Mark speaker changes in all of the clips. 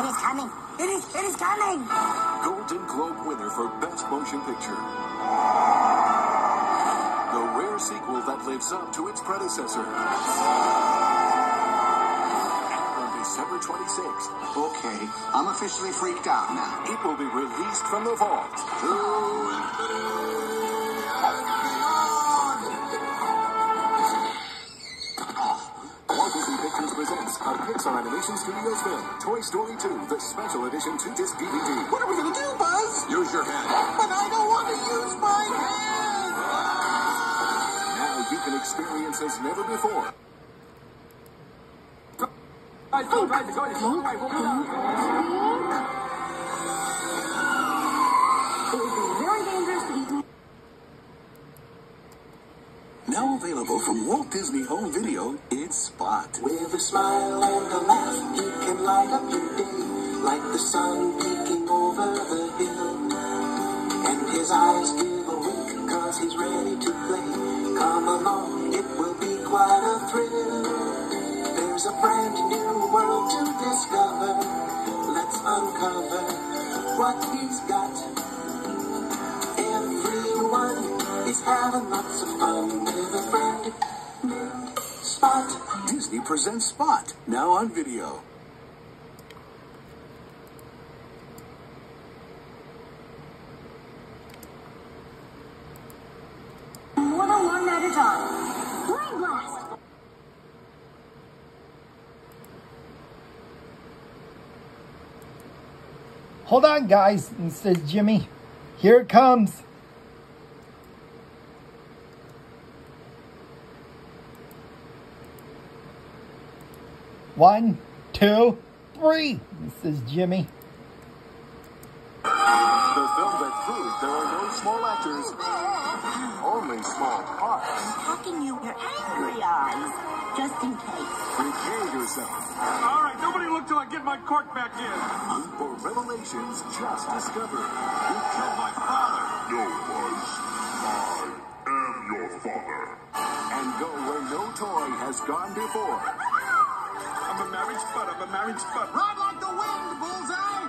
Speaker 1: It is coming. It is, it is coming.
Speaker 2: Golden Globe winner for Best Motion Picture. The rare sequel that lives up to its predecessor. On December 26th,
Speaker 3: Okay, I'm officially freaked out now.
Speaker 2: it will be released from the vault. Walt Pictures presents a Pixar Animation Studios film, Toy Story 2, the special edition 2-disc DVD.
Speaker 3: What are we gonna do, Buzz?
Speaker 2: Use your hand.
Speaker 3: But I don't want to use my hand.
Speaker 2: Now you can experience as never before.
Speaker 1: It
Speaker 3: Now available from Walt Disney Home Video, it's Spot.
Speaker 4: With a smile and a laugh, he can light up your day like the sun peeking over the hill. And his eyes give a wink cause he's ready to play. Come along, it will be quite a thrill. There's a brand new world to discover. Let's uncover what he's got. Having lots of fun with a brand new spot.
Speaker 3: Disney presents Spot, now on video.
Speaker 1: more than at a time. Brain blast.
Speaker 5: Hold on, guys, says Jimmy. Here it comes. One, two, three, says Jimmy.
Speaker 2: The film that proved there are no small actors, only small parts.
Speaker 1: I'm Talking you your angry eyes. Just in case.
Speaker 2: Prepare yourself
Speaker 6: All right, nobody look till I get my cork back in.
Speaker 2: for revelations just discovered.
Speaker 6: You killed my father.
Speaker 7: No, Buzz. I am your father.
Speaker 2: And go where no toy has gone before.
Speaker 6: I'm a spud. I'm a married spud. Ride like the wind, bullseye.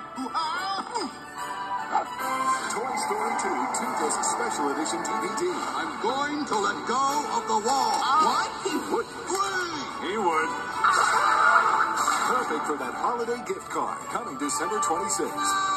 Speaker 2: Toy Story 2 2-disc special edition DVD.
Speaker 6: I'm going to let go of the wall. Ah.
Speaker 2: What? He wouldn't. He would. Perfect for that holiday gift card. Coming December 26th.